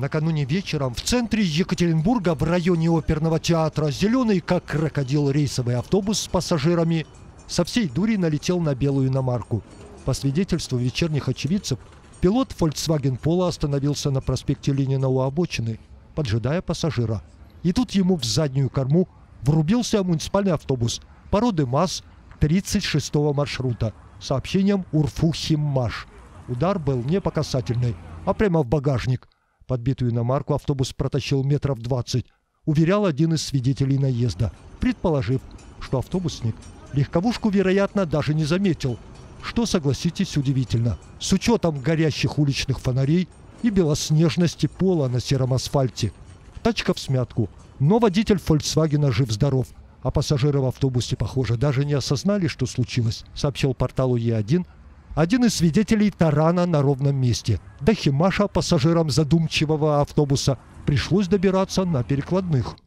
Накануне вечером в центре Екатеринбурга в районе оперного театра зеленый как крокодил рейсовый автобус с пассажирами со всей дури налетел на белую иномарку. По свидетельству вечерних очевидцев, пилот Volkswagen Polo остановился на проспекте Ленина у обочины, поджидая пассажира. И тут ему в заднюю корму врубился муниципальный автобус породы МАЗ 36-го маршрута сообщением «Урфу-Химмаш». Удар был не по касательной, а прямо в багажник. Подбитую иномарку автобус протащил метров 20, уверял один из свидетелей наезда, предположив, что автобусник легковушку, вероятно, даже не заметил, что, согласитесь, удивительно. С учетом горящих уличных фонарей и белоснежности пола на сером асфальте. Тачка в смятку, но водитель «Фольксвагена» жив-здоров, а пассажиры в автобусе, похоже, даже не осознали, что случилось, сообщил порталу Е1 один из свидетелей тарана на ровном месте. До Химаша пассажирам задумчивого автобуса пришлось добираться на перекладных.